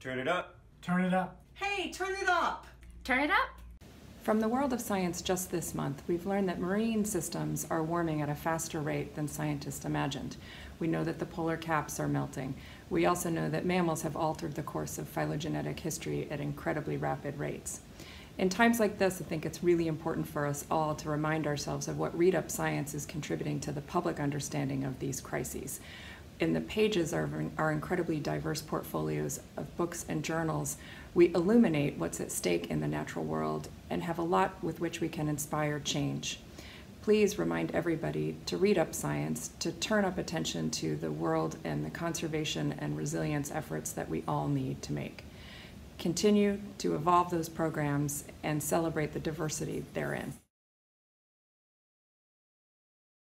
Turn it up. Turn it up. Hey, turn it up. Turn it up. From the world of science just this month, we've learned that marine systems are warming at a faster rate than scientists imagined. We know that the polar caps are melting. We also know that mammals have altered the course of phylogenetic history at incredibly rapid rates. In times like this, I think it's really important for us all to remind ourselves of what Read Up Science is contributing to the public understanding of these crises. In the pages of our incredibly diverse portfolios of books and journals, we illuminate what's at stake in the natural world and have a lot with which we can inspire change. Please remind everybody to read up science, to turn up attention to the world and the conservation and resilience efforts that we all need to make continue to evolve those programs and celebrate the diversity therein.